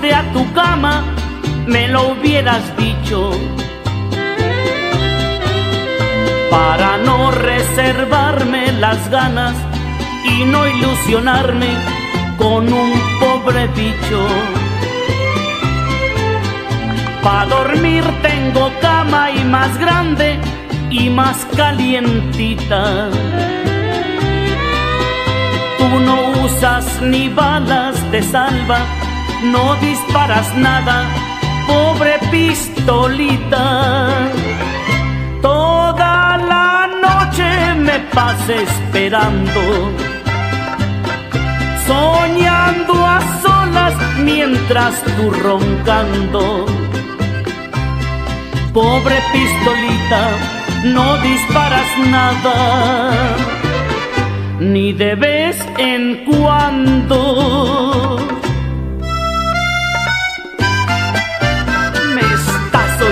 llevaste a tu cama, me lo hubieras dicho. Para no reservarme las ganas y no ilusionarme con un pobre bicho. Para dormir tengo cama y más grande y más calientita. Tú no usas ni balas de salva, no disparas nada, pobre pistolita. Toda la noche me pasé esperando, soñando a solas mientras tú roncando. Pobre pistolita, no disparas nada, ni de vez en cuando.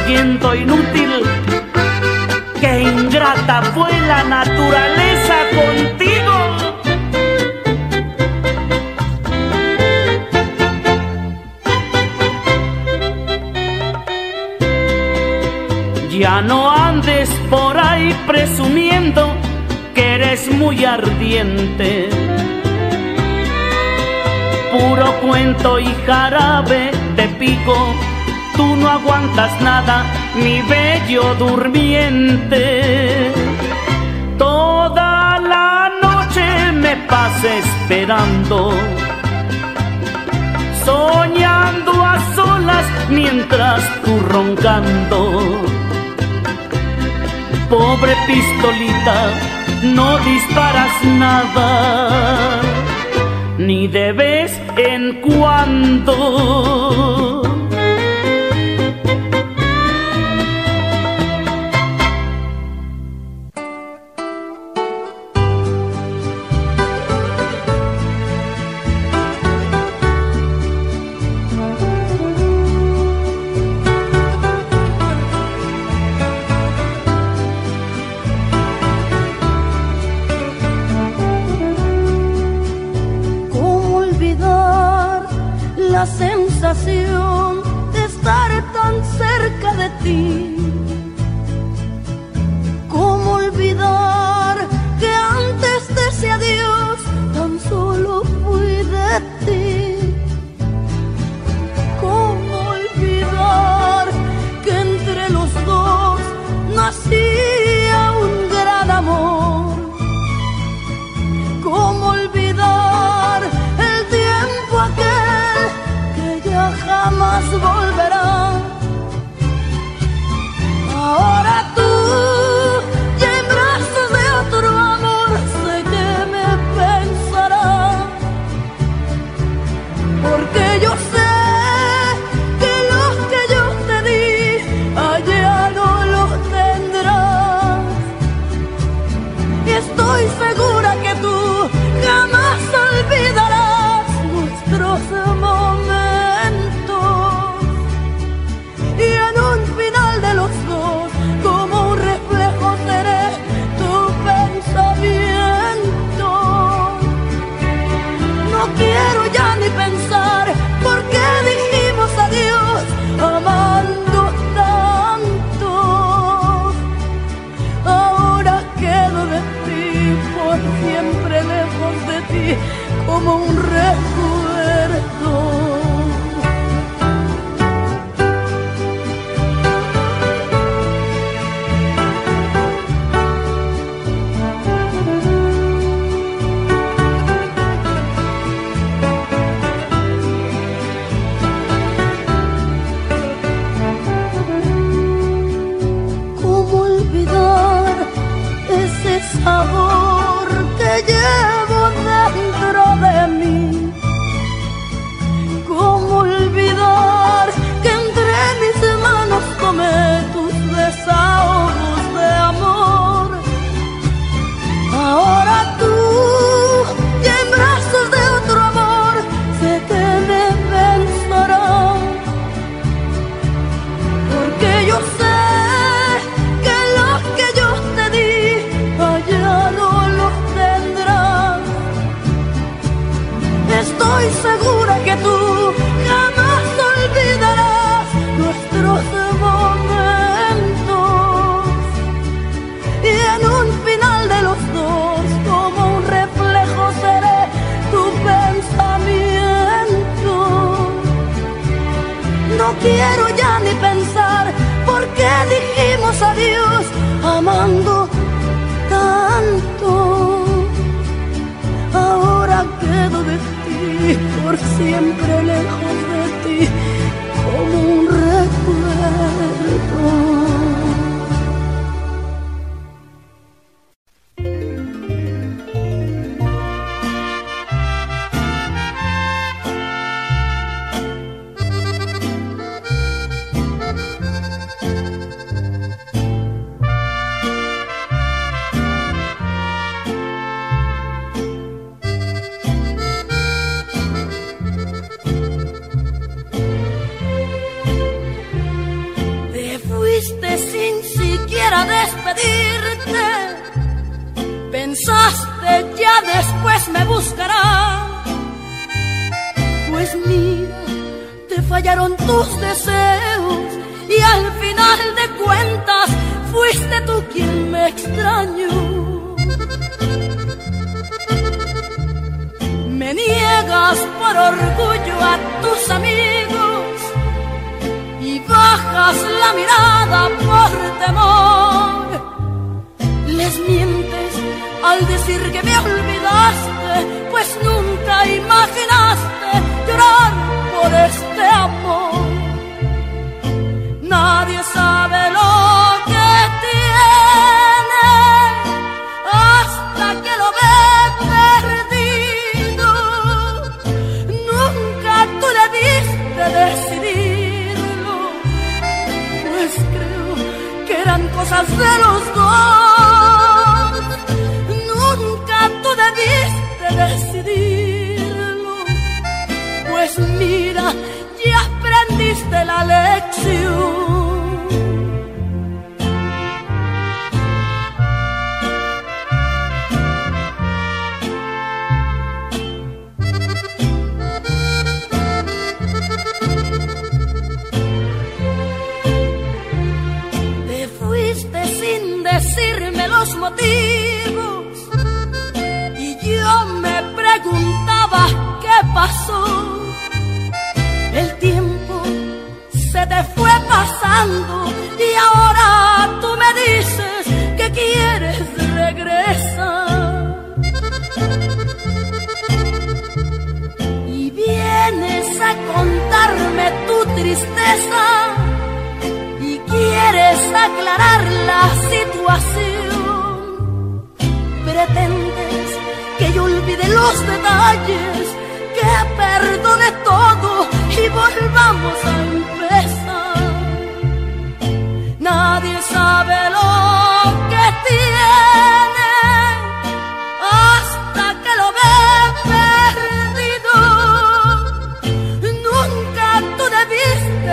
Inútil, que ingrata fue la naturaleza contigo. Ya no andes por ahí presumiendo que eres muy ardiente. Puro cuento y jarabe de pico, tú no aguantas nada, mi bello durmiente. Toda la noche me pasé esperando, soñando a solas mientras tú roncando pobre pistolita, no disparas nada, ni de vez en cuando.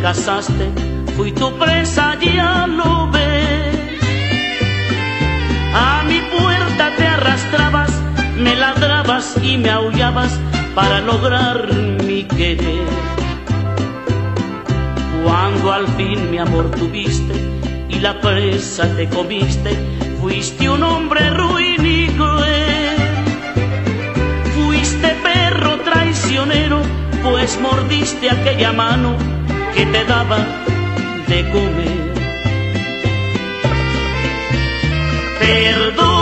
cazaste, fui tu presa, ya lo ves. A mi puerta te arrastrabas, me ladrabas y me aullabas para lograr mi querer. Cuando al fin mi amor tuviste y la presa te comiste, fuiste un hombre ruin y cruel. Fuiste perro traicionero pues mordiste aquella mano que te daba de comer. Perdón,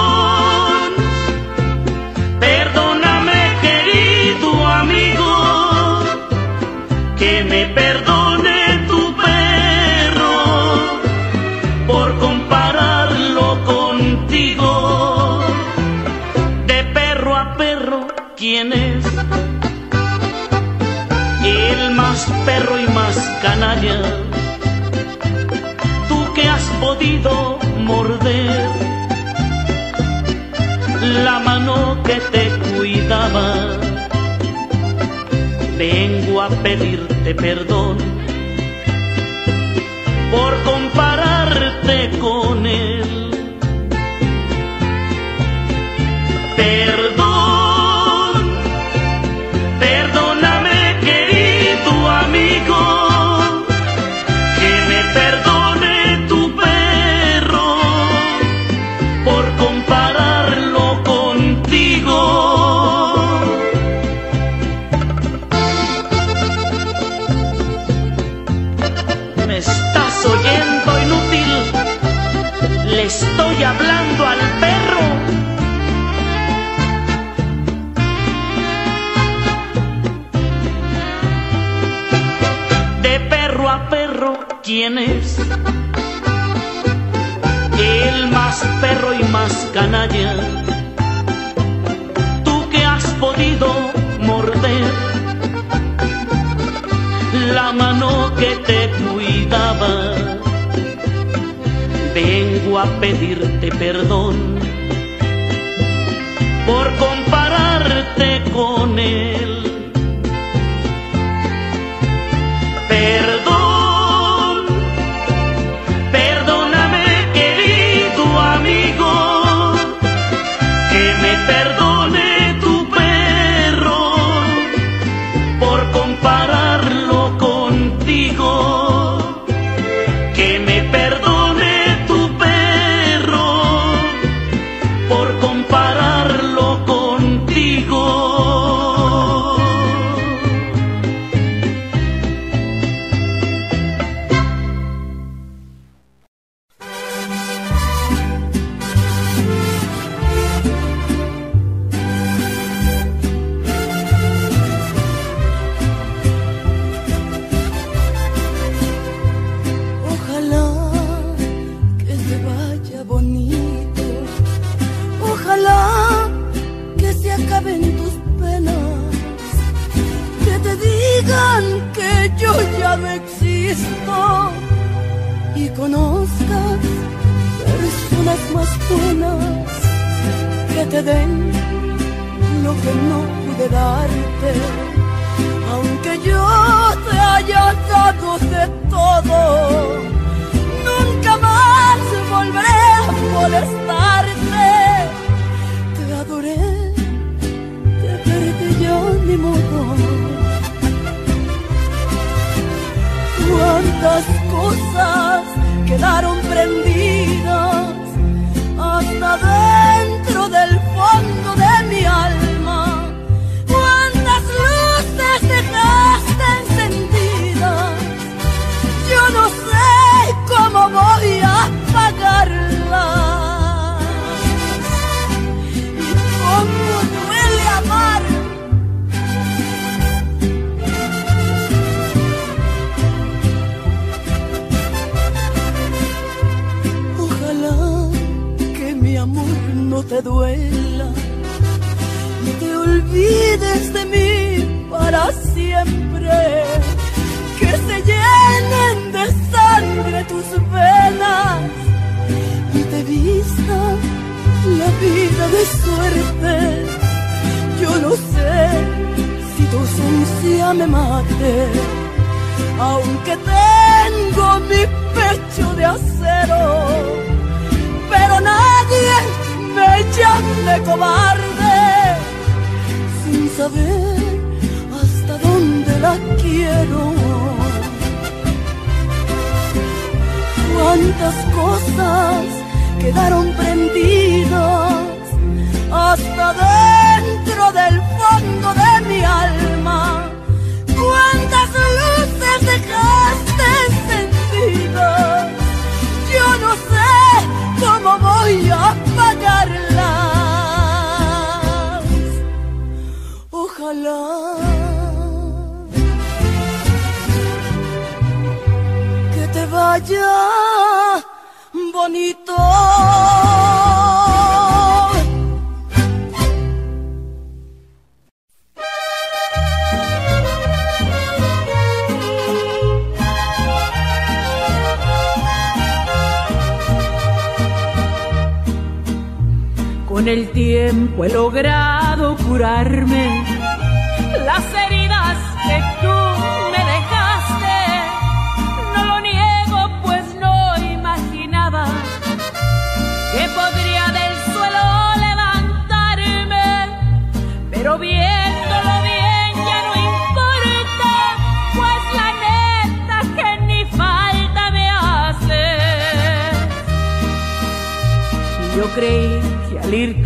la mano que te cuidaba. Vengo a pedirte perdón por compararte con él. Perdón, hablando al perro. De perro a perro, ¿quién es? El más perro y más canalla. Tú que has podido morder la mano que te A pedirte perdón por compararte con él. Siempre. Que se llenen de sangre tus venas y te vista la vida de suerte. Yo no sé si tu ausencia me mate, aunque tengo mi pecho de acero pero nadie me llame cobarde sin saber la quiero. Cuántas cosas quedaron prendidas hasta dentro del fondo de mi alma. Cuántas luces dejaste encendidas. Yo no sé cómo voy a apagarlas. Ojalá. bonito. Con el tiempo he logrado curarme creí que al ir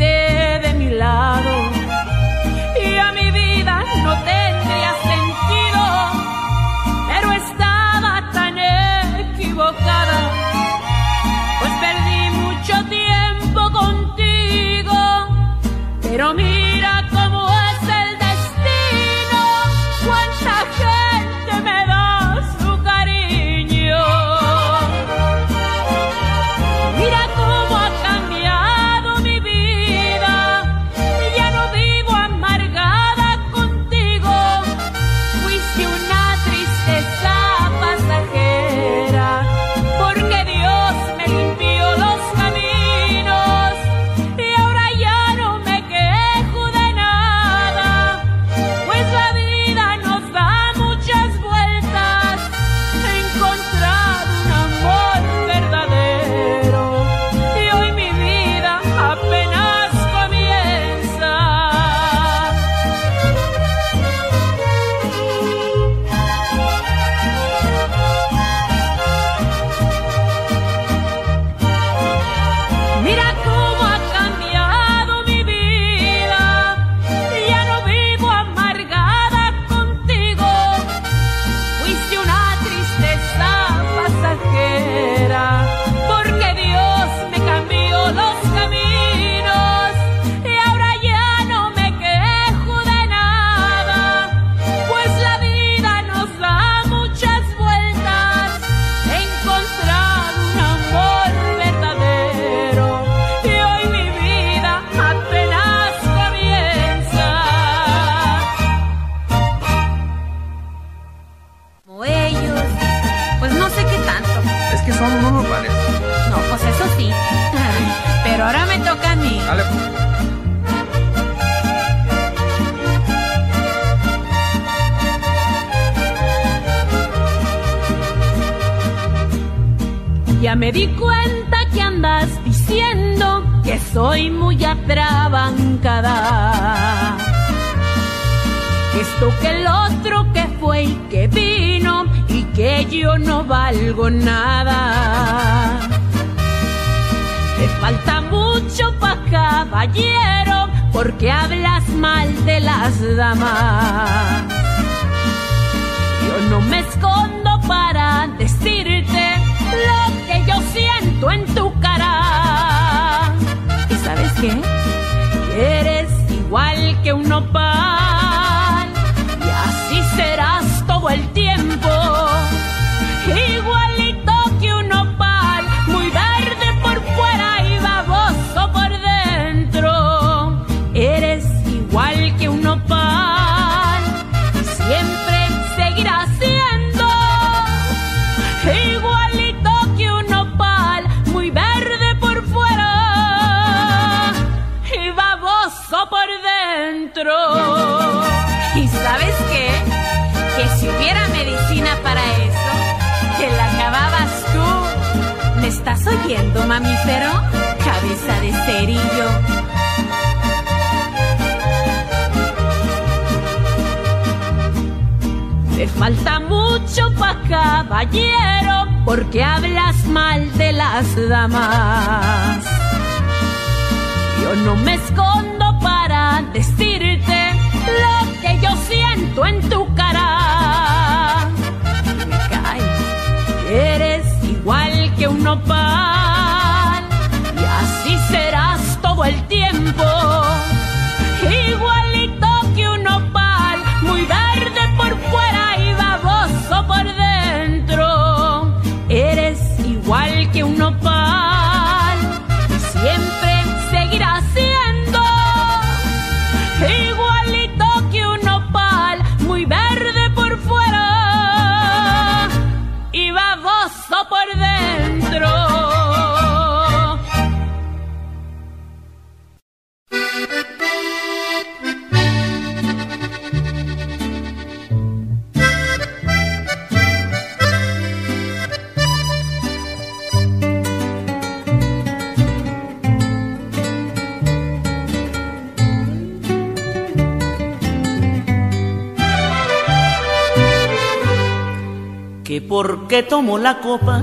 qué tomo la copa,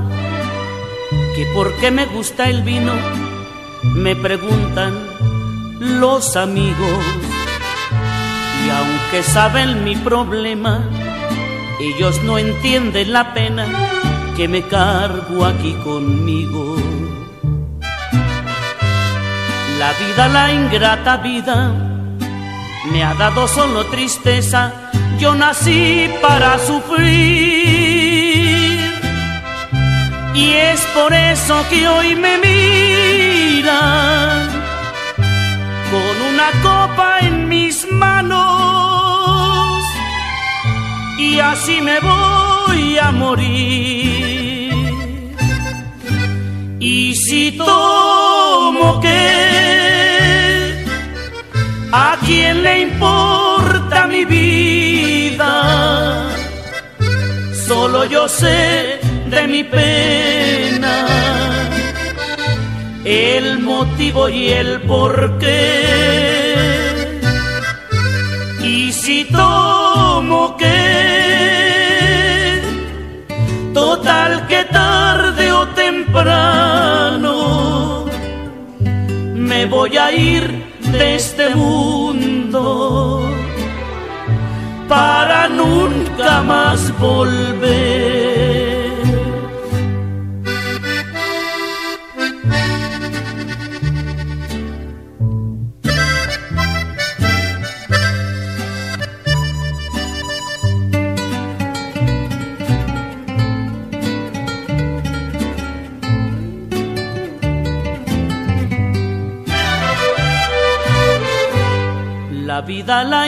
que por qué me gusta el vino, me preguntan los amigos. Y aunque saben mi problema, ellos no entienden la pena que me cargo aquí conmigo. La vida, la ingrata vida, me ha dado solo tristeza. Yo nací para sufrir. Y es por eso que hoy me miran con una copa en mis manos. Y así me voy a morir. Y si tomo que, ¿a quién le importa mi vida? Solo yo sé de mi pena, el motivo y el porqué. Y si tomo que, total que tarde o temprano, me voy a ir de este mundo para nunca más volver.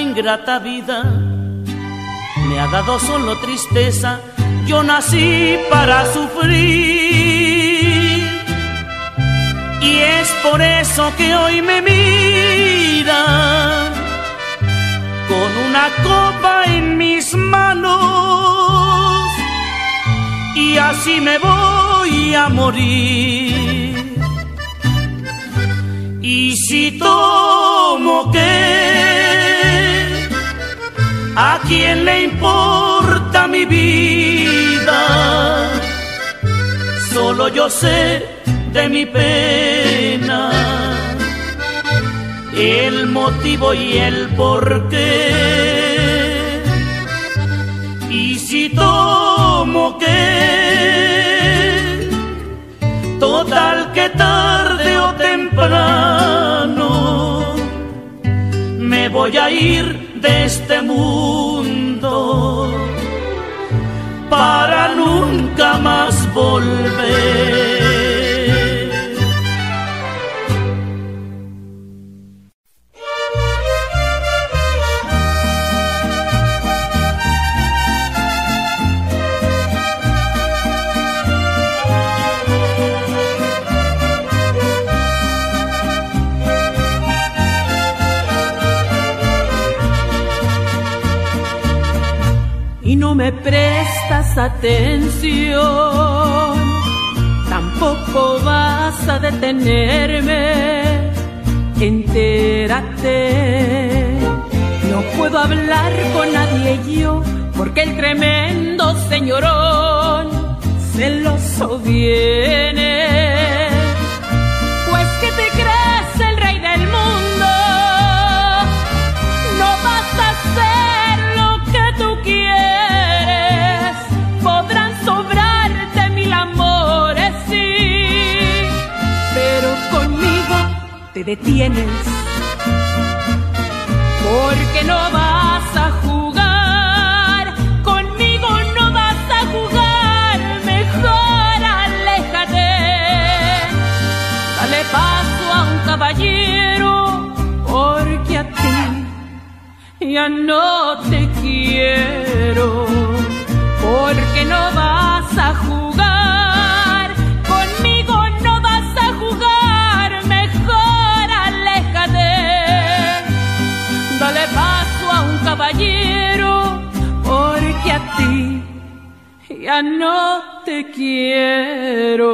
Ingrata vida, me ha dado solo tristeza. Yo nací para sufrir. Y es por eso que hoy me mira con una copa en mis manos. Y así me voy a morir. Y si tomo que, ¿a quién le importa mi vida? Solo yo sé de mi pena, el motivo y el porqué. Y si tomo que, total que tarde o temprano, me voy a ir de este mundo para nunca más volver. Prestas atención. Tampoco vas a detenerme. Entérate. No puedo hablar con nadie yo, porque el tremendo señorón celoso viene. Te detienes. Porque no vas a jugar, conmigo no vas a jugar, mejor aléjate. Dale paso a un caballero, porque a ti ya no te quiero. Porque no vas caballero, porque a ti ya no te quiero.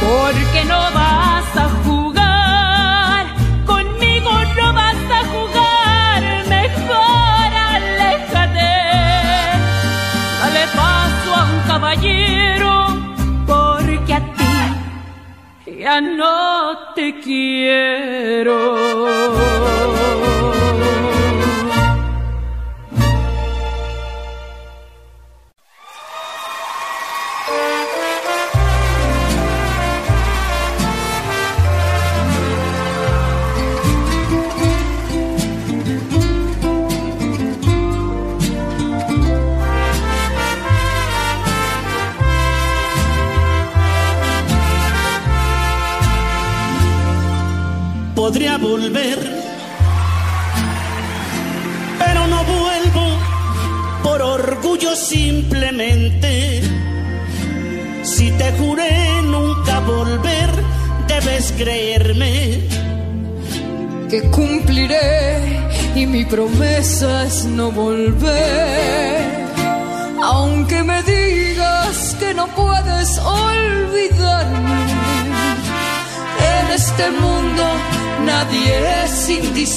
Porque no vas a jugar, conmigo no vas a jugar, mejor aléjate. Dale paso a un caballero, porque a ti ya no te quiero.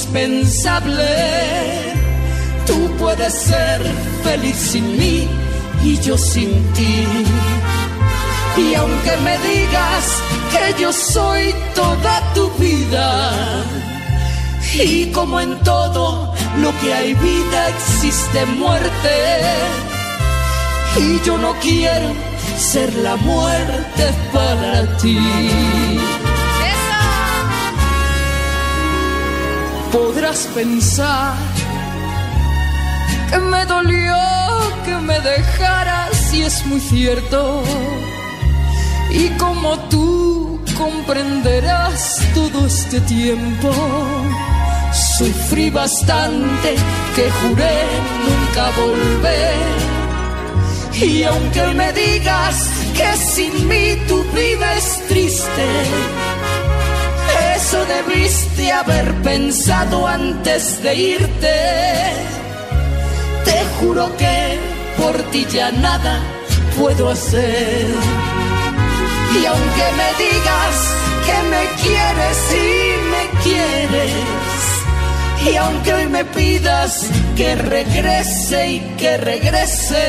Indispensable. Tú puedes ser feliz sin mí y yo sin ti. Y aunque me digas que yo soy toda tu vida, y como en todo lo que hay vida existe muerte, y yo no quiero ser la muerte para ti. Podrás pensar que me dolió que me dejaras y es muy cierto. Y como tú comprenderás todo este tiempo, sufrí bastante que juré nunca volver. Y aunque me digas que sin mí tú vives triste, eso debiste haber pensado antes de irte. Te juro que por ti ya nada puedo hacer. Y aunque me digas que me quieres y me quieres, y aunque hoy me pidas que regrese y que regrese,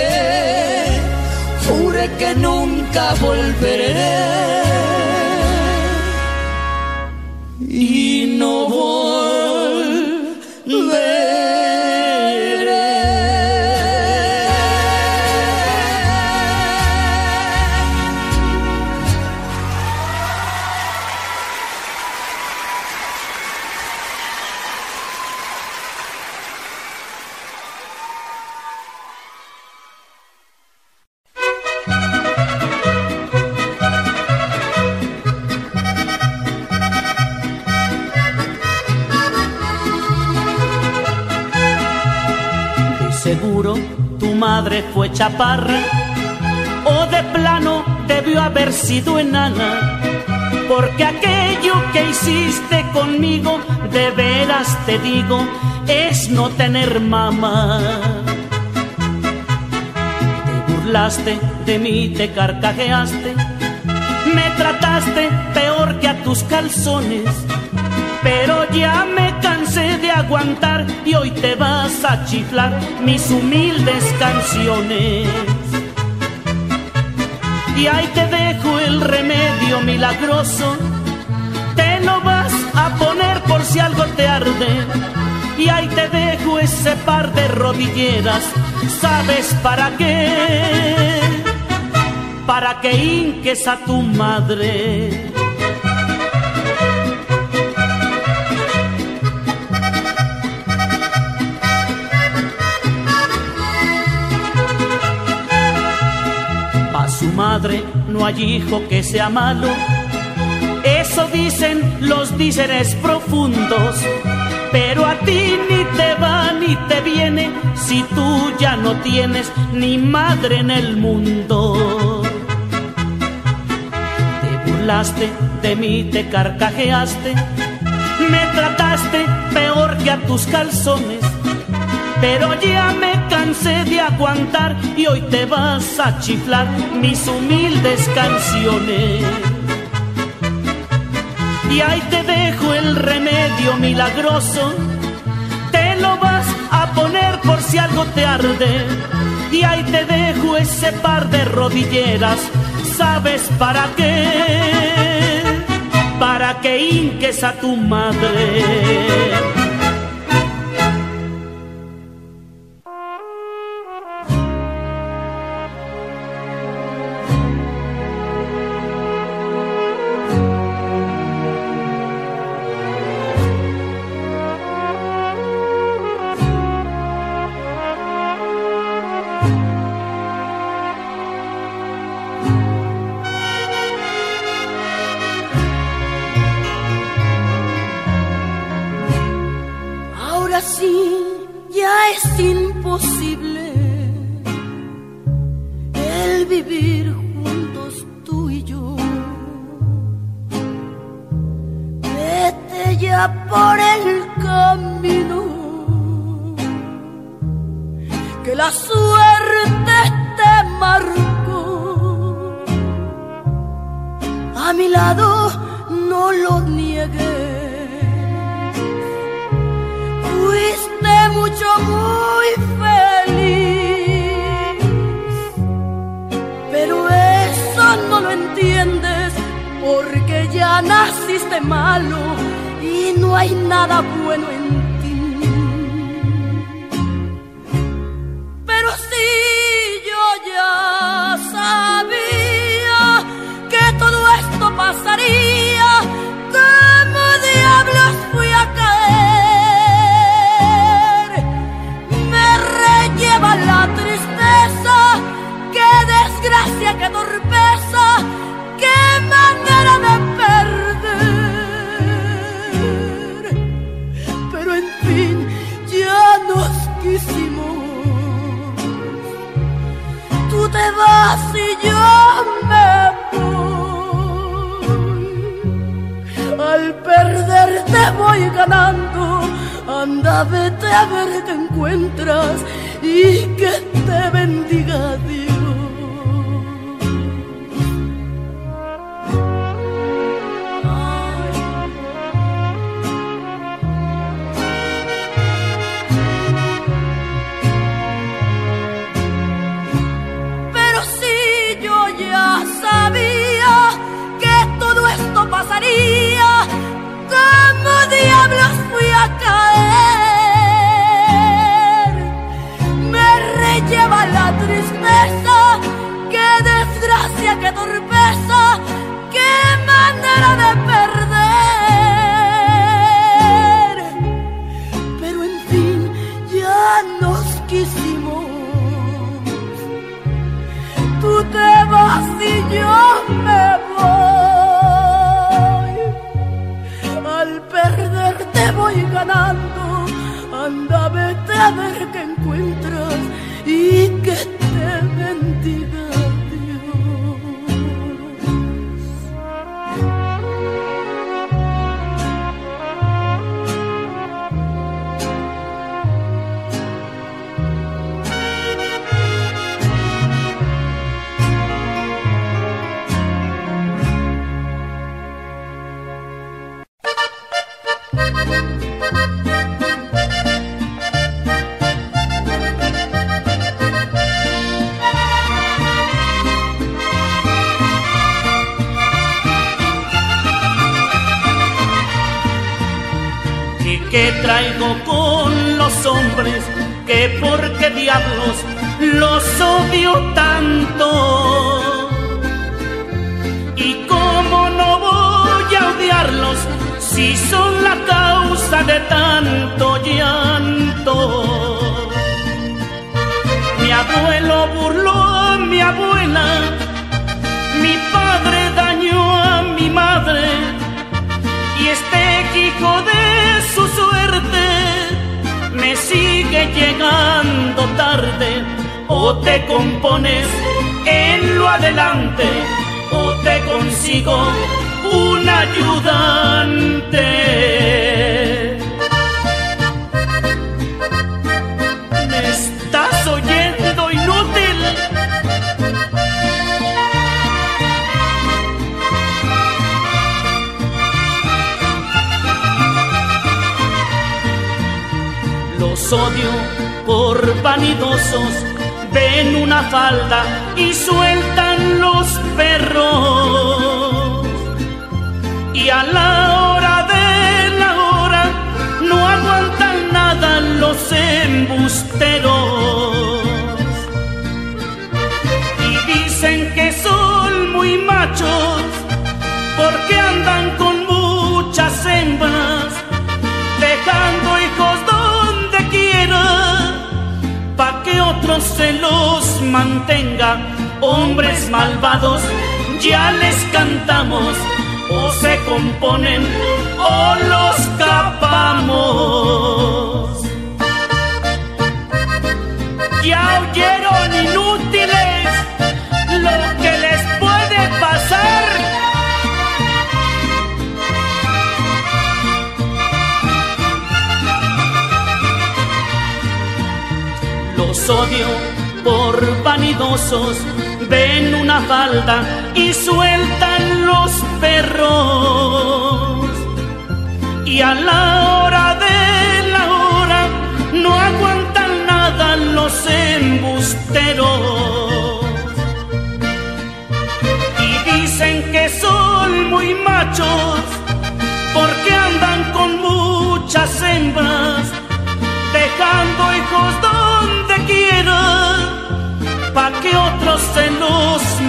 jure que nunca volveré. Y no volveré. O de plano debió haber sido enana. Porque aquello que hiciste conmigo, de veras te digo, es no tener mamá. Te burlaste de mí, te carcajeaste, me trataste peor que a tus calzones. Pero ya me cansé de aguantar y hoy te vas a chiflar mis humildes canciones. Y ahí te dejo el remedio milagroso, te lo vas a poner por si algo te arde. Y ahí te dejo ese par de rodilleras, ¿sabes para qué? Para que hinques a tu madre. No hay hijo que sea malo. Eso dicen los díceres profundos. pero a ti ni te va ni te viene si tú ya no tienes ni madre en el mundo. Te burlaste de mí, te carcajeaste, me trataste peor que a tus calzones. Pero ya me cansé de aguantar y hoy te vas a chiflar mis humildes canciones y ahí te dejo el remedio milagroso. Te lo vas a poner por si algo te arde. Y ahí te dejo ese par de rodilleras. ¿Sabes para qué? Para que hinques a tu madre.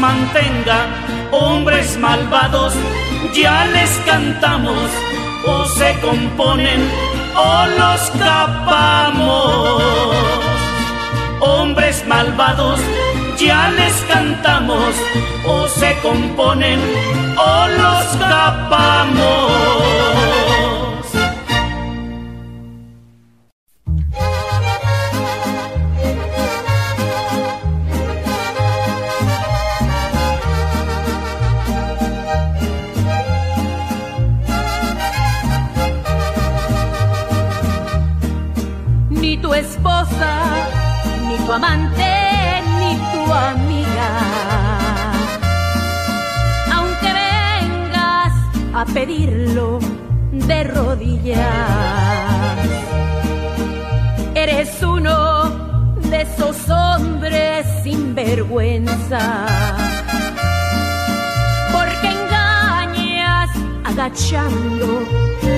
Mantenga. Hombres malvados, ya les cantamos, o se componen o los capamos. Hombres malvados, ya les cantamos, o se componen o los capamos. Amante, ni tu amiga. Aunque vengas a pedirlo de rodillas, eres uno de esos hombres sin vergüenza. Porque engañas agachando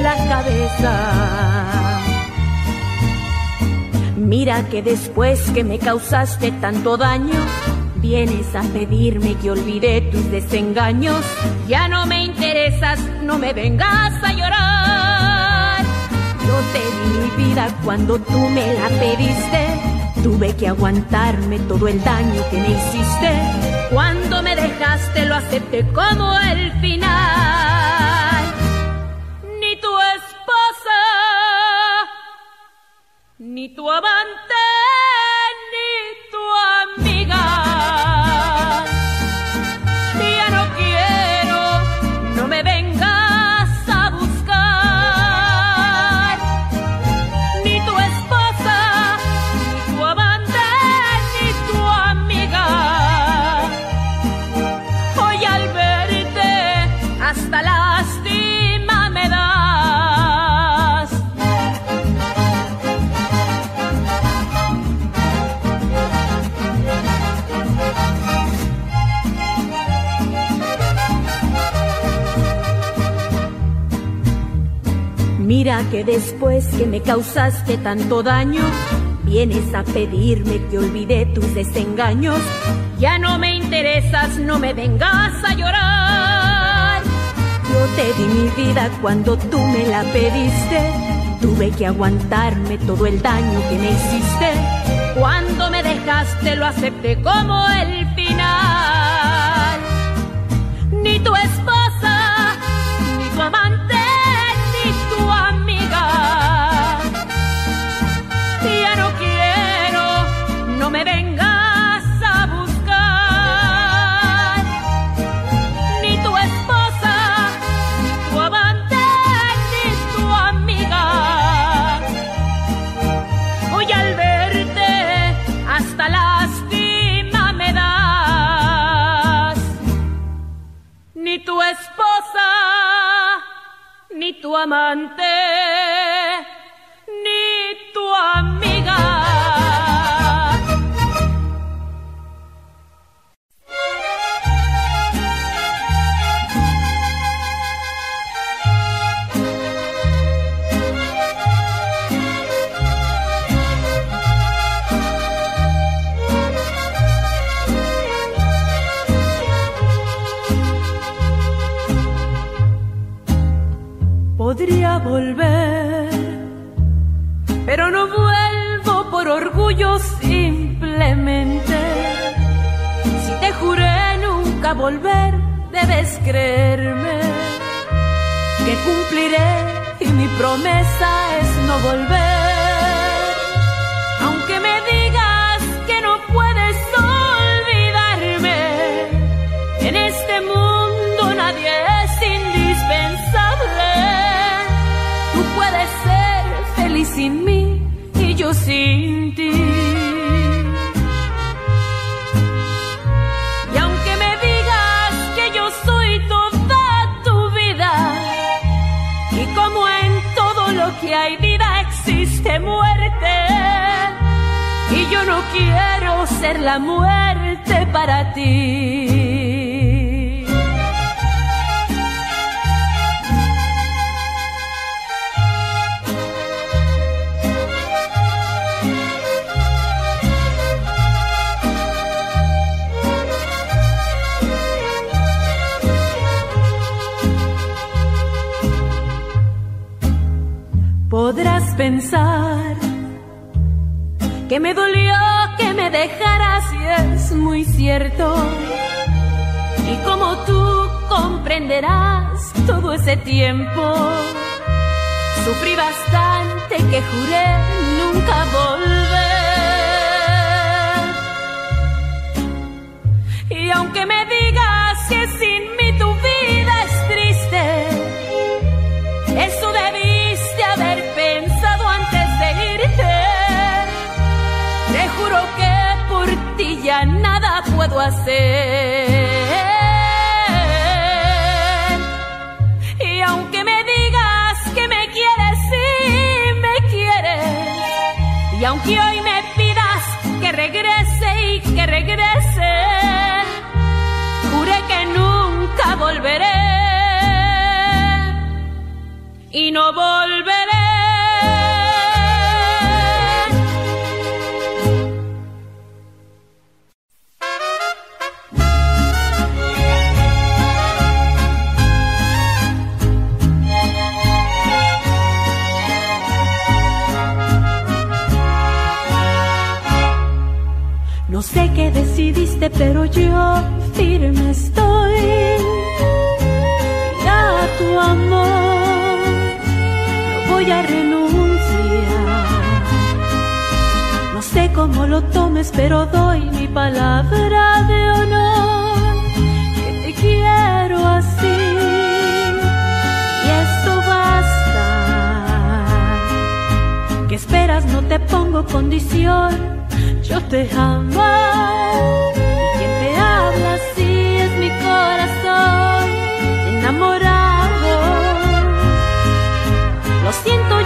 la cabeza. Mira que después que me causaste tanto daño, vienes a pedirme que olvide tus desengaños. Ya no me interesas, no me vengas a llorar. Yo te di mi vida cuando tú me la pediste. Tuve que aguantarme todo el daño que me hiciste. Cuando me dejaste lo acepté como el final. Ni tu Que después que me causaste tanto daño, vienes a pedirme que olvide tus desengaños. Ya no me interesas, no me vengas a llorar. Yo te di mi vida cuando tú me la pediste. Tuve que aguantarme todo el daño que me hiciste. Cuando me dejaste lo acepté como el final. Ni tu esposa, tu pero no vuelvo por orgullo simplemente. Si te juré nunca volver, debes creerme que cumpliré y mi promesa es no volver. Quiero ser la muerte para ti. Podrás pensar que me dolió dejaras y es muy cierto. Y como tú comprenderás todo ese tiempo, sufrí bastante que juré nunca volver. Y aunque me puedo hacer. Y aunque me digas que me quieres, sí me quieres. Y aunque hoy me pidas que regrese y que regrese, juré que nunca volveré y no volveré. Decidiste, pero yo firme estoy a tu amor. No voy a renunciar. No sé cómo lo tomes, pero doy mi palabra de honor que te quiero así. Y esto basta. ¿Qué esperas? No te pongo condición. Yo te amo.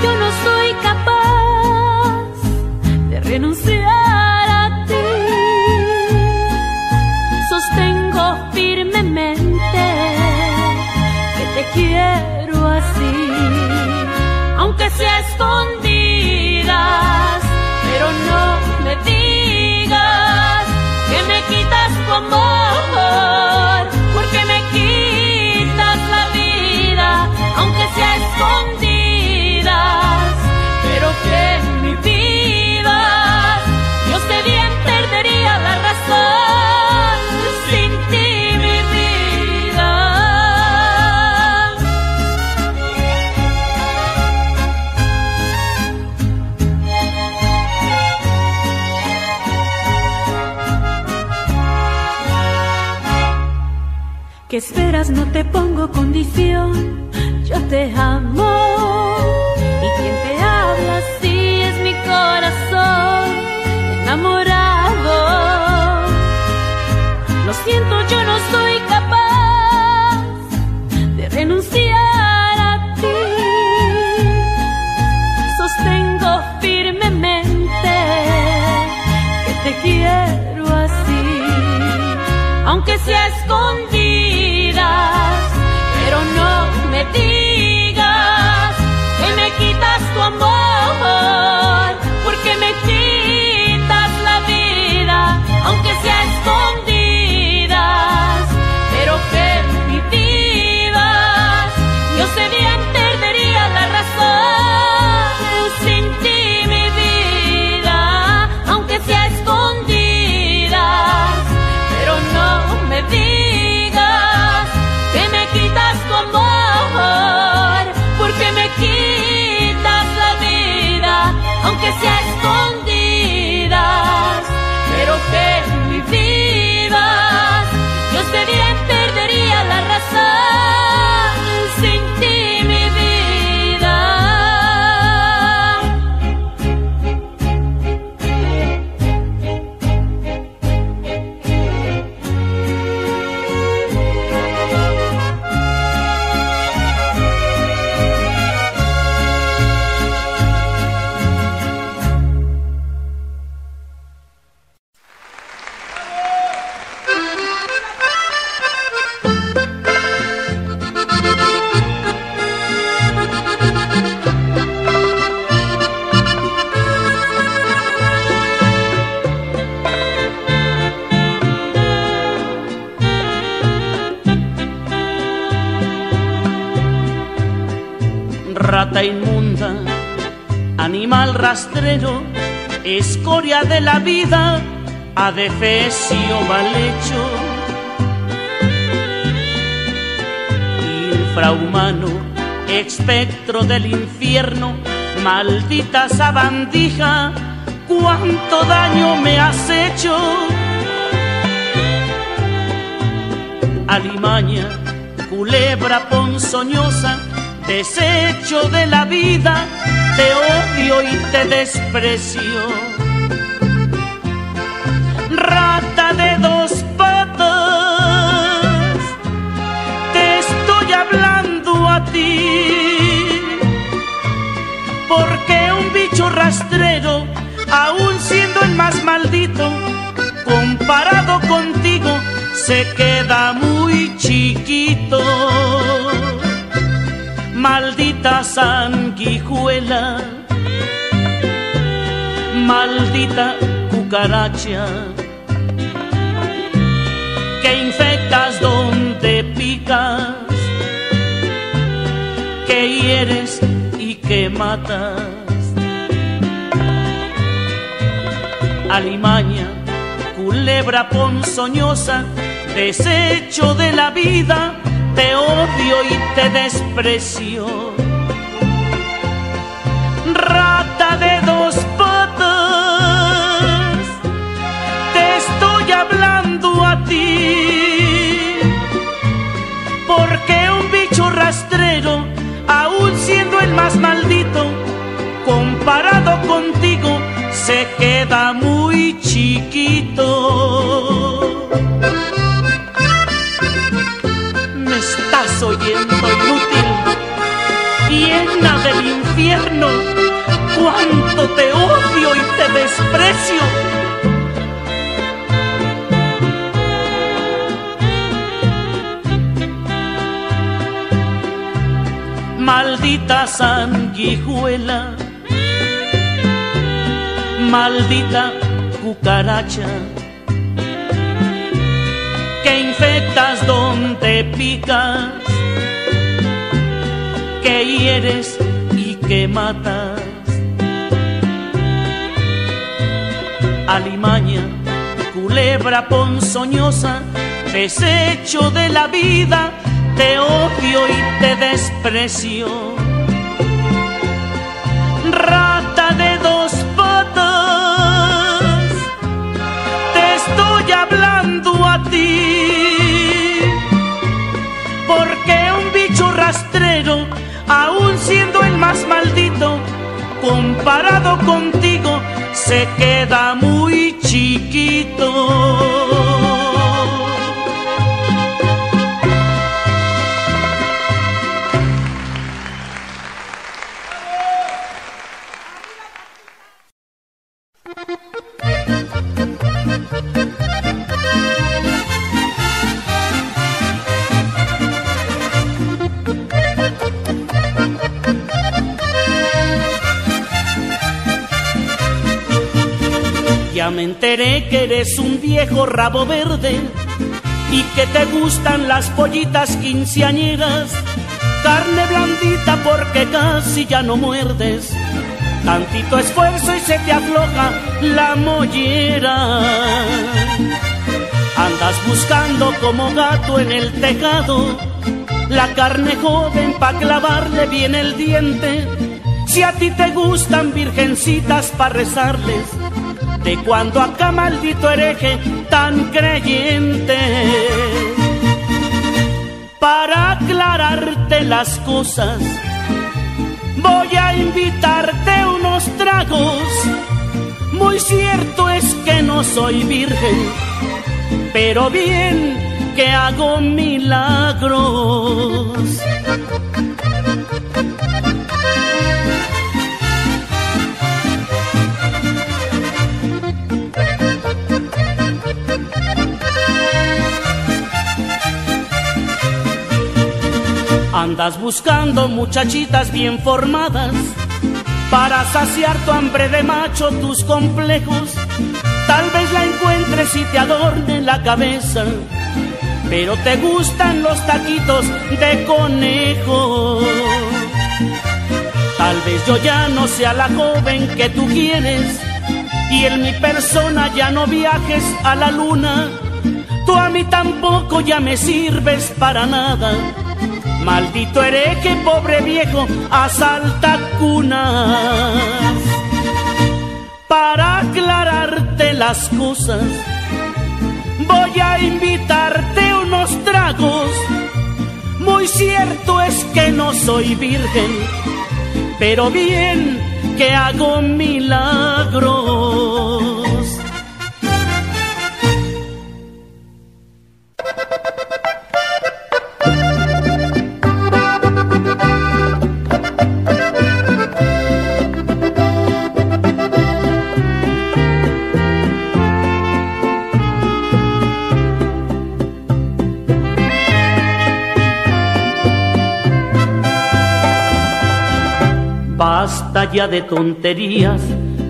Yo no soy capaz de renunciar a ti. Sostengo firmemente que te quiero así, aunque sea escondidas, pero no me digas que me quitas tu amor, porque me quitas la vida, aunque sea escondidas, no te pongo condición. Yo te amo. Y quien te habla así es mi corazón enamorado. Lo siento, yo no soy capaz de renunciar a ti. Sostengo firmemente que te quiero así, aunque sea escondido. No de la vida, adefesio mal hecho. Infrahumano, espectro del infierno, maldita sabandija, cuánto daño me has hecho. Alimaña, culebra ponzoñosa, desecho de la vida, te odio y te desprecio. De dos patas, te estoy hablando a ti, porque un bicho rastrero, aun siendo el más maldito, comparado contigo, se queda muy chiquito. Maldita sanguijuela, maldita cucaracha, que infectas donde picas, que hieres y que matas. Alimaña, culebra ponzoñosa, desecho de la vida, te odio y te desprecio. Queda muy chiquito. me estás oyendo inútil, llena del infierno, cuánto te odio y te desprecio. Maldita sanguijuela, maldita cucaracha que infectas donde picas, que hieres y que matas. Alimaña, culebra ponzoñosa, desecho de la vida, te odio y te desprecio. Porque un bicho rastrero, aun siendo el más maldito, comparado contigo, se queda muy chiquito. Enteré que eres un viejo rabo verde y que te gustan las pollitas quinceañeras, carne blandita porque casi ya no muerdes. Tantito esfuerzo y se te afloja la mollera. Andas buscando como gato en el tejado la carne joven pa' clavarle bien el diente. Si a ti te gustan virgencitas pa' rezarles, de cuando acá maldito hereje tan creyente. Para aclararte las cosas, voy a invitarte unos tragos. Muy cierto es que no soy virgen, pero bien que hago milagros. Andas buscando muchachitas bien formadas para saciar tu hambre de macho, tus complejos. Tal vez la encuentres y te adorne la cabeza, pero te gustan los taquitos de conejo. Tal vez yo ya no sea la joven que tú quieres y en mi persona ya no viajes a la luna. Tú a mí tampoco ya me sirves para nada Maldito hereje, pobre viejo, asalta cunas. Para aclararte las cosas, voy a invitarte unos tragos. Muy cierto es que no soy virgen, pero bien que hago milagros. De tonterías,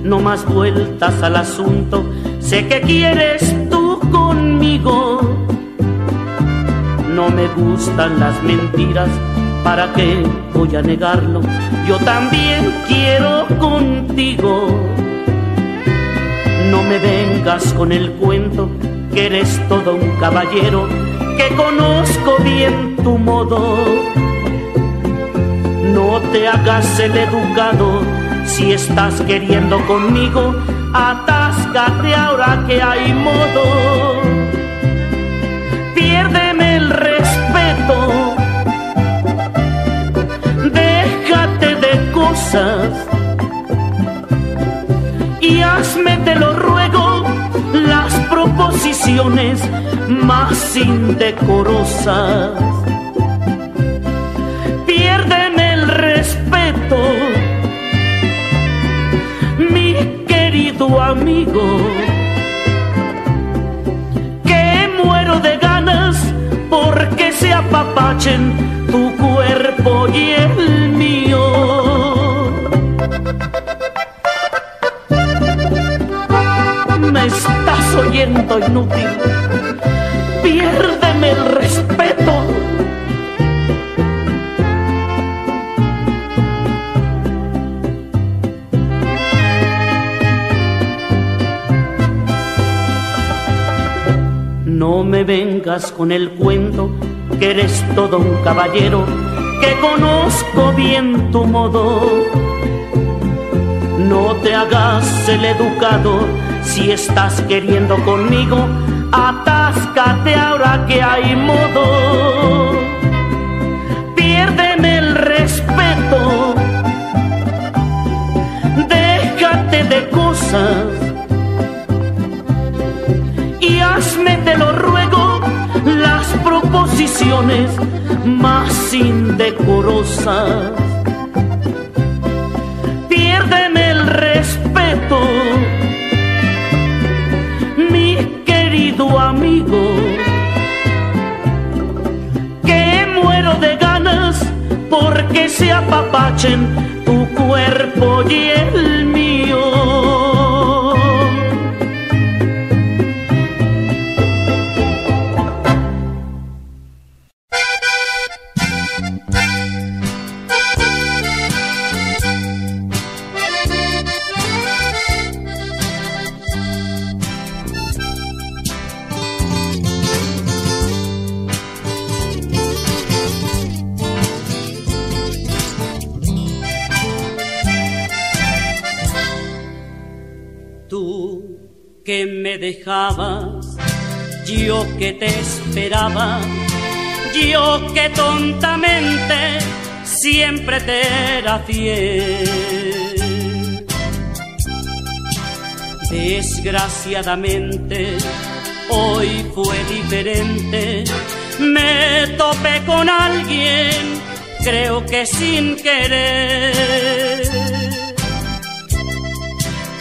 no más vueltas al asunto. Sé que quieres tú conmigo. No me gustan las mentiras, ¿para qué voy a negarlo? Yo también quiero contigo. No me vengas con el cuento que eres todo un caballero, que conozco bien tu modo no te hagas el educado, si estás queriendo conmigo, atáscate ahora que hay modo. Piérdeme el respeto, déjate de cosas y hazme, te lo ruego, las proposiciones más indecorosas amigo, que muero de ganas porque se apapachen tu cuerpo y el mío. Me estás oyendo inútil, piérdeme el respeto me vengas con el cuento que eres todo un caballero, que conozco bien tu modo. No te hagas el educado si estás queriendo conmigo, atáscate ahora que hay modo. Piérdeme el respeto, déjate de cosas las proposiciones más indecorosas. Piérdeme el respeto, mi querido amigo, que muero de ganas porque se apapachen tu cuerpo y el esperaba, yo que tontamente siempre te era fiel. Desgraciadamente, hoy fue diferente, me topé con alguien, creo que sin querer.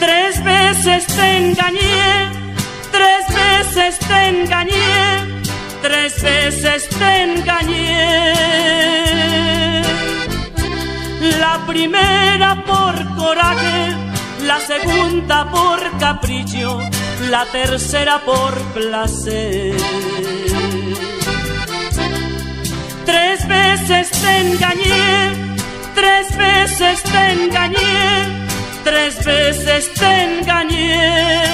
Tres veces te engañé, tres veces te engañé, tres veces te engañé. La primera por coraje, la segunda por capricho, la tercera por placer. Tres veces te engañé, tres veces te engañé tres veces te engañé.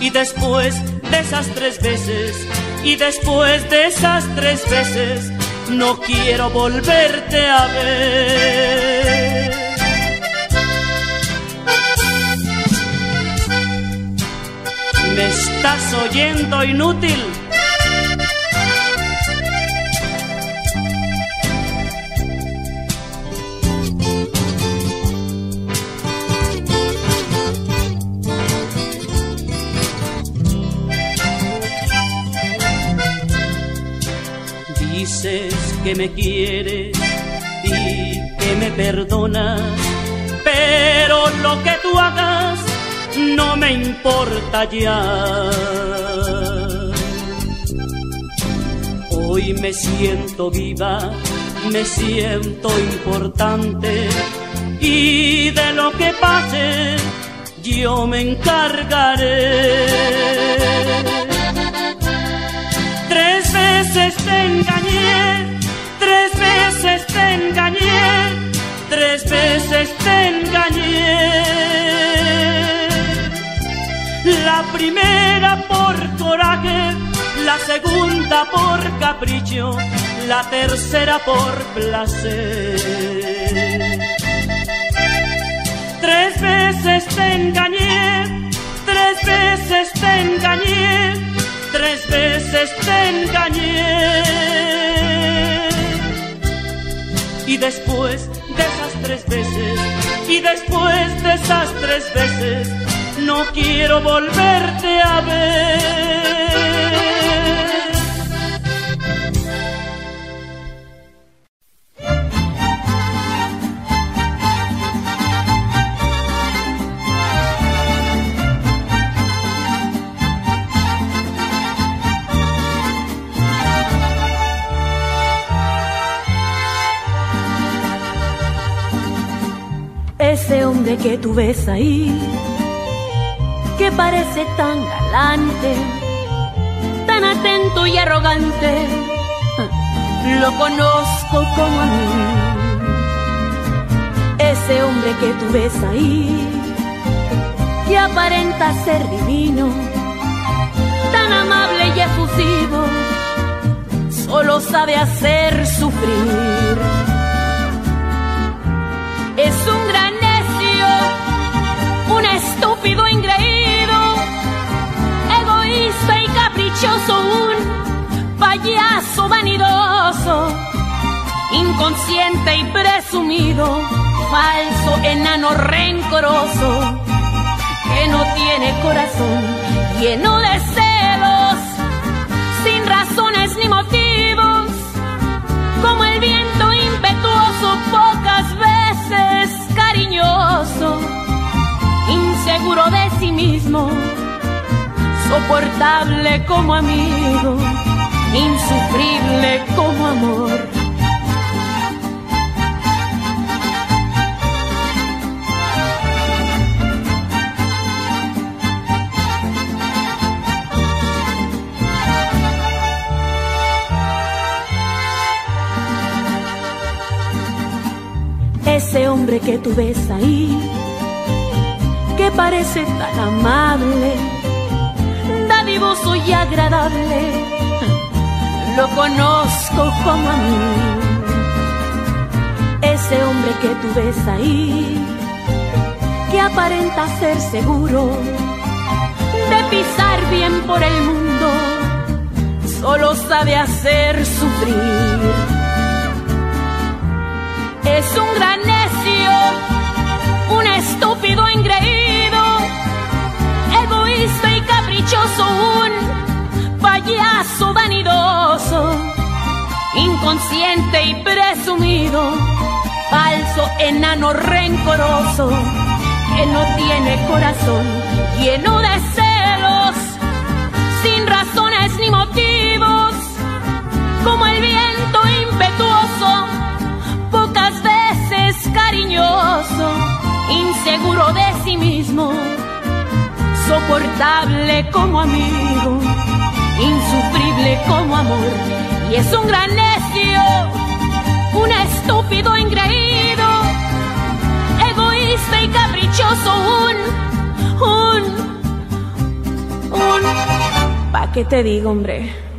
Y después de esas tres veces, y después de esas tres veces, no quiero volverte a ver. ¿Me estás oyendo inútil? Que me quieres y que me perdonas, pero lo que tú hagas no me importa ya. Hoy me siento viva, me siento importante y de lo que pase yo me encargaré. Tres veces te engañé te engañé, tres veces te engañé. La primera por coraje, la segunda por capricho, la tercera por placer. Tres veces te engañé, tres veces te engañé, tres veces te engañé. Y después de esas tres veces, y después de esas tres veces, no quiero volverte a ver. Que tú ves ahí, que parece tan galante, tan atento y arrogante, lo conozco como a mí. Ese hombre que tú ves ahí, que aparenta ser divino, tan amable y efusivo, solo sabe hacer sufrir. Es un caprichoso, un payaso vanidoso, inconsciente y presumido, falso, enano, rencoroso, que no tiene corazón, lleno de celos, sin razones ni motivos, como el viento impetuoso, pocas veces cariñoso seguro de sí mismo, soportable como amigo, insufrible como amor. Ese hombre que tú ves ahí que parece tan amable, dadivoso y agradable, lo conozco como a mí. Ese hombre que tú ves ahí, que aparenta ser seguro de pisar bien por el mundo, solo sabe hacer sufrir. Es un gran necio, un estúpido engreído, egoísta un payaso vanidoso, inconsciente y presumido, falso enano rencoroso, que no tiene corazón, lleno de celos, sin razones ni motivos, como el viento impetuoso, pocas veces cariñoso, inseguro de sí mismo, soportable como amigo, insufrible como amor, y es un gran necio, un estúpido engreído, egoísta y caprichoso, un, un, un, ¿pa' qué te digo, hombre?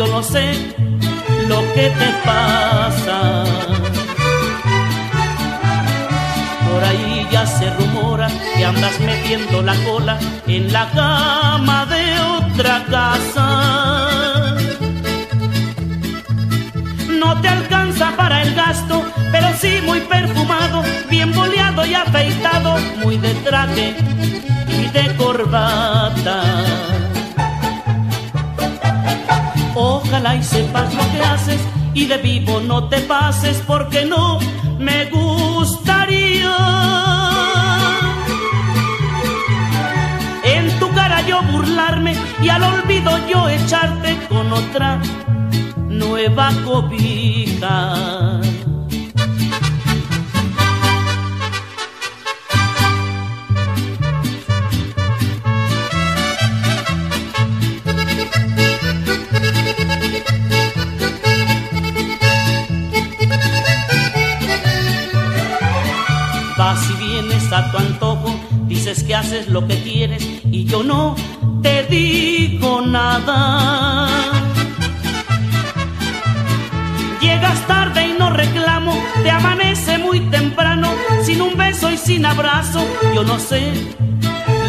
Yo no sé lo que te pasa. Por ahí ya se rumora que andas metiendo la cola en la cama de otra casa. No te alcanza para el gasto, pero sí muy perfumado, bien boleado y afeitado, muy de traje y de corbata. Ojalá y sepas lo que haces y de vivo no te pases porque no me gustaría. En tu cara yo burlarme y al olvido yo echarte con otra nueva cobija. A tu antojo, dices que haces lo que quieres y yo no te digo nada. Llegas tarde y no reclamo, te amanece muy temprano, sin un beso y sin abrazo, yo no sé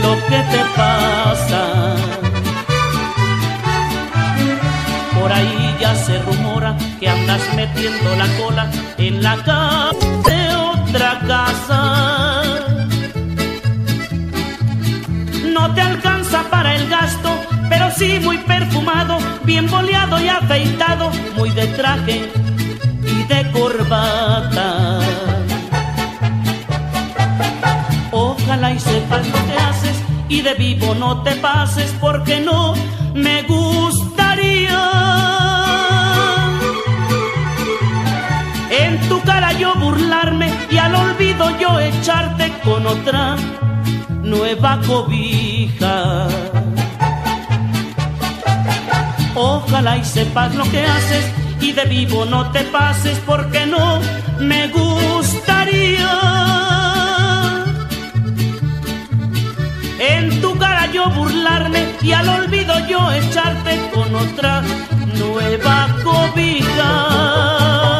lo que te pasa. Por ahí ya se rumora que andas metiendo la cola en la cama de otra casa. Gasto, pero sí muy perfumado, bien boleado y afeitado, muy de traje y de corbata. Ojalá y sepas lo que haces y de vivo no te pases porque no me gustaría. En tu cara yo burlarme y al olvido yo echarte con otra nueva cobija. Ojalá y sepas lo que haces y de vivo no te pases porque no me gustaría. En tu cara yo burlarme y al olvido yo echarte con otra nueva cobija.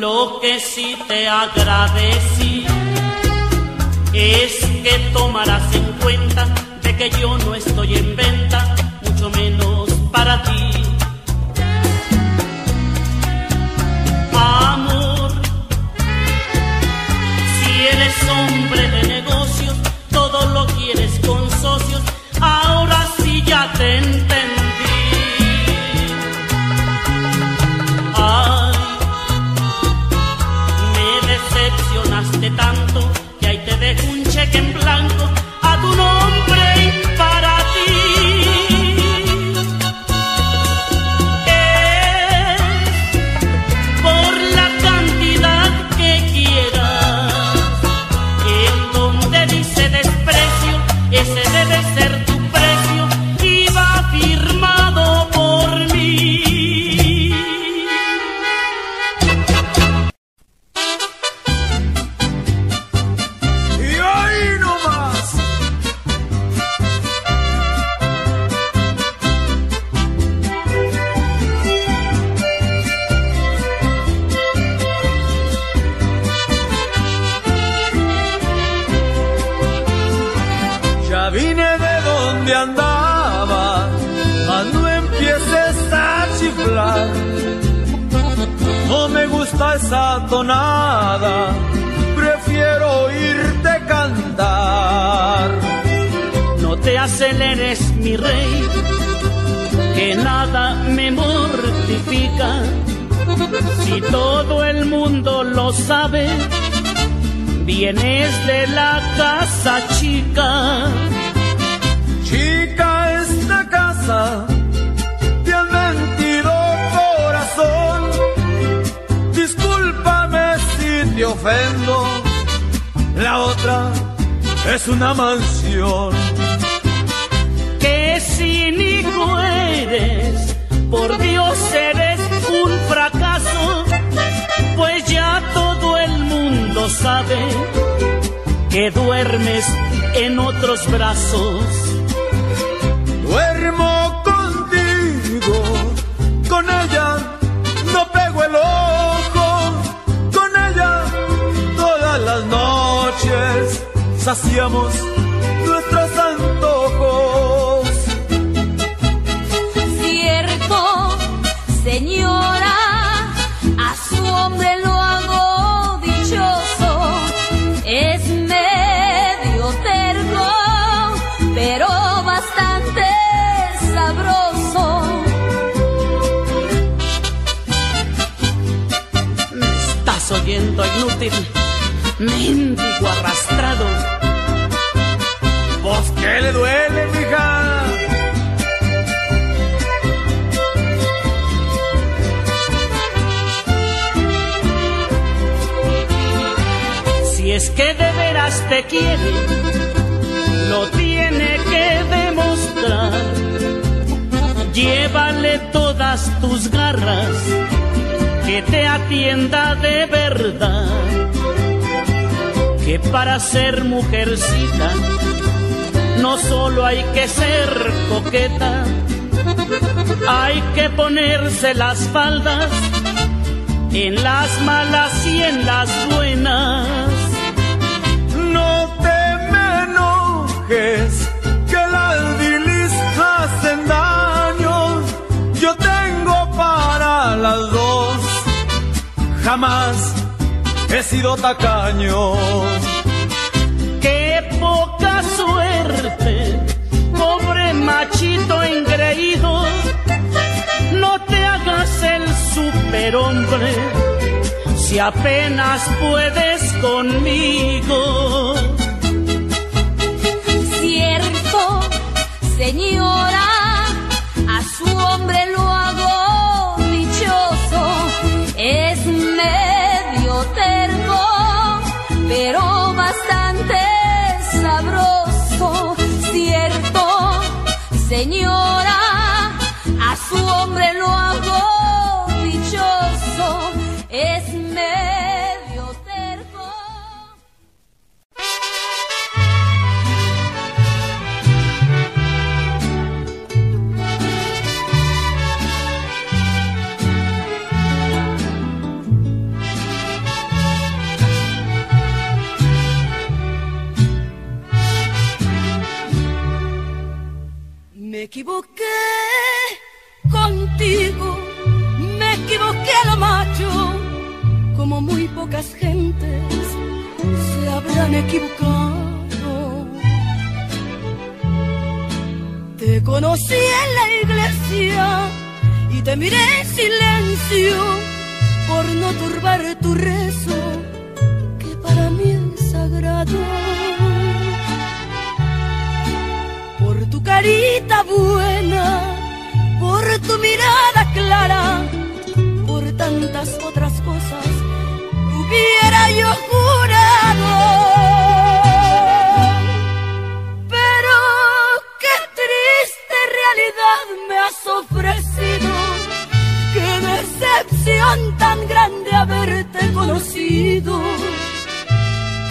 Lo que sí te agradecí es que tomarás en cuenta de que yo no estoy en venta, mucho menos para ti. Amor, si eres hombre de negocios, todo lo quieres con inútil, mendigo arrastrado. ¿Vos qué le duele, mija? Si es que de veras te quiere, lo tiene que demostrar. Llévale todas tus garras que te atienda de verdad. Que para ser mujercita no solo hay que ser coqueta, hay que ponerse las faldas en las malas y en las buenas. No te me enojes, que las bilis hacen daño, yo tengo para las dos jamás he sido tacaño. Qué poca suerte, pobre machito engreído no te hagas el superhombre si apenas puedes conmigo. Cierto, señora, conocí en la iglesia y te miré en silencio por no turbar tu rezo, que para mí es sagrado. Por tu carita buena por tu mirada clara, por tantas ofrecido, qué decepción tan grande haberte conocido.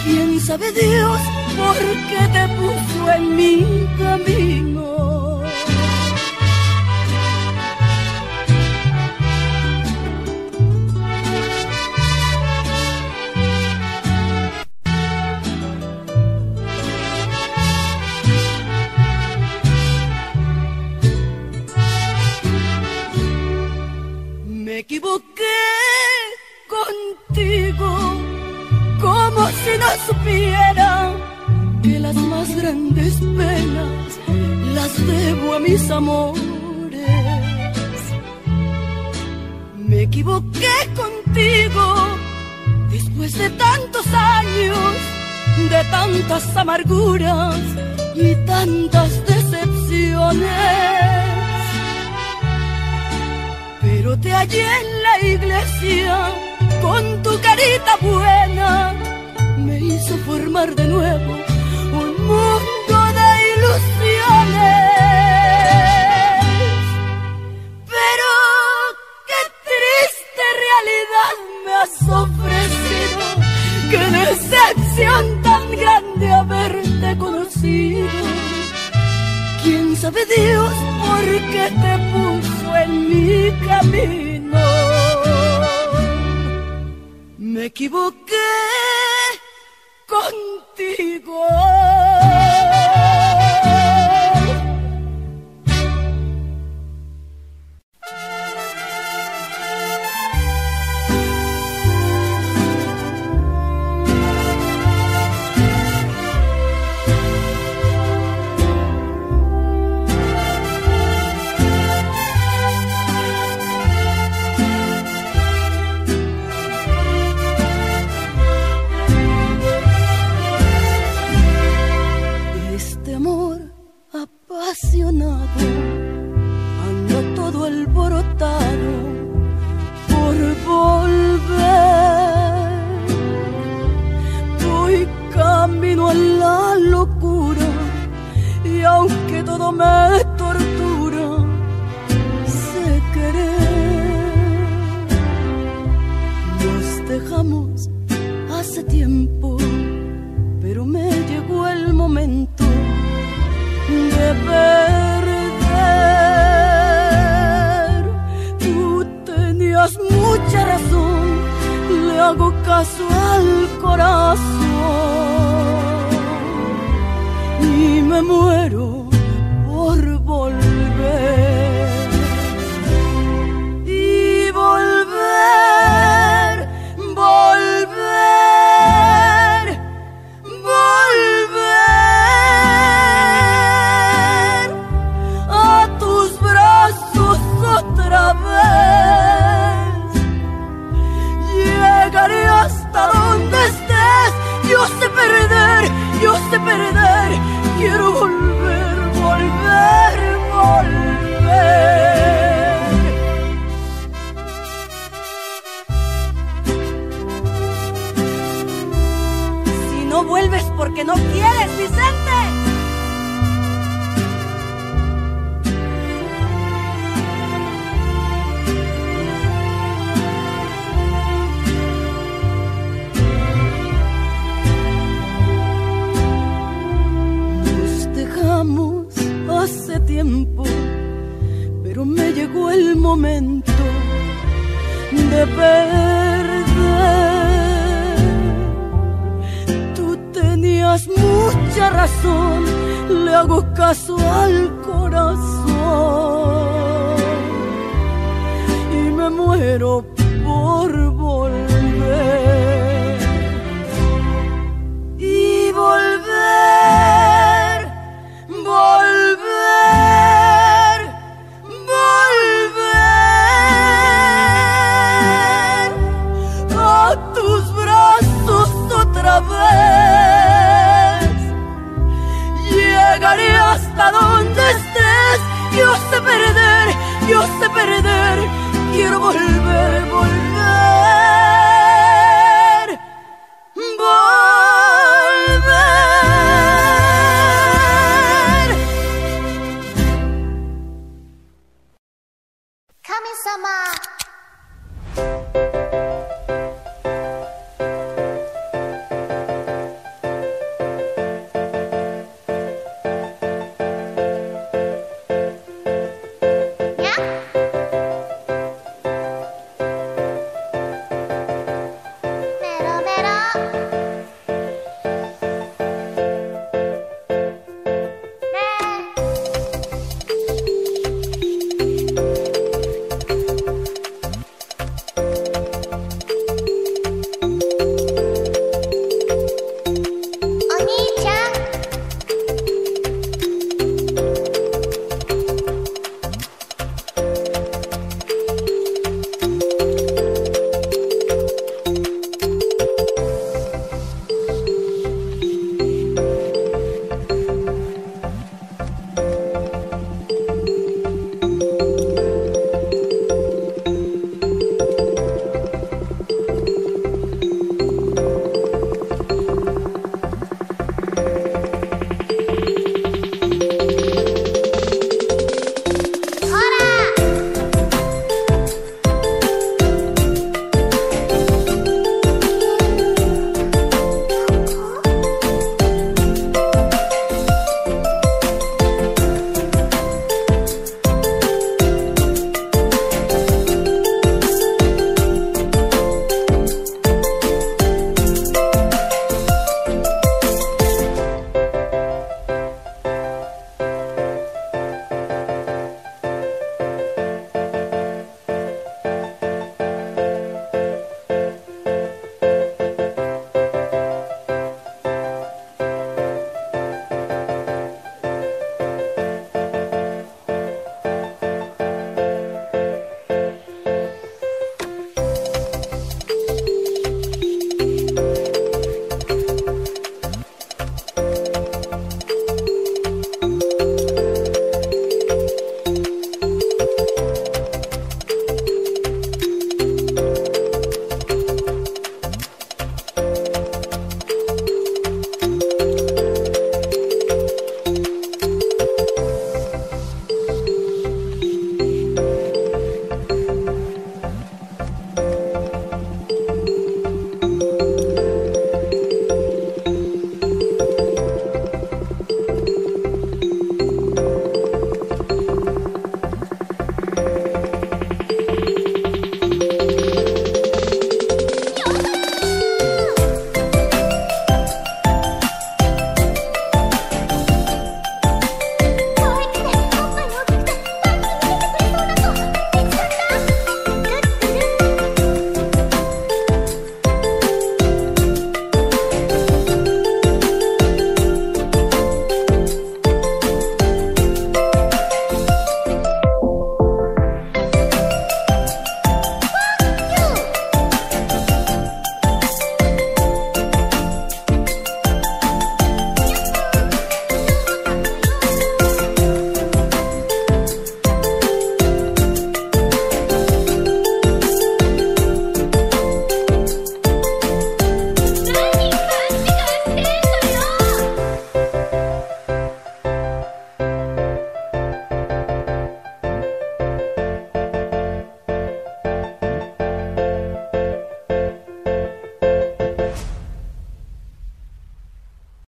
¿Quién sabe Dios por qué te puso en mi camino? Equivoqué contigo, como si no supiera que las más grandes penas las debo a mis amores. Me equivoqué contigo después de tantos años, de tantas amarguras y tantas decepciones pero te hallé en la iglesia con tu carita buena. Me hizo formar de nuevo un mundo de ilusiones. Pero qué triste realidad me has ofrecido. Qué decepción tan grande haberte conocido. ¿Quién sabe Dios por qué te puso en mi camino? Me equivoqué contigo.